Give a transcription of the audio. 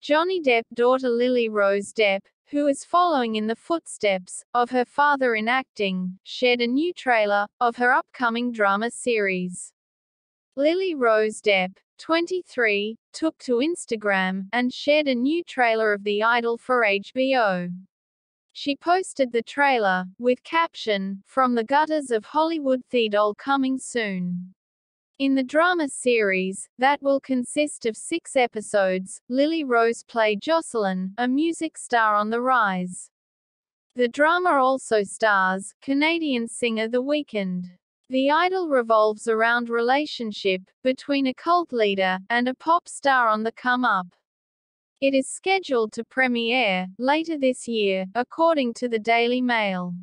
Johnny Depp daughter Lily Rose Depp, who is following in the footsteps of her father in acting, shared a new trailer of her upcoming drama series. Lily Rose Depp, 23, took to Instagram and shared a new trailer of The Idol for HBO. She posted the trailer, with caption, From the gutters of Hollywood The Idol coming soon. In the drama series, that will consist of six episodes, Lily Rose played Jocelyn, a music star on the rise. The drama also stars Canadian singer The Weeknd. The Idol revolves around relationship between a cult leader and a pop star on the come up. It is scheduled to premiere later this year, according to the Daily Mail.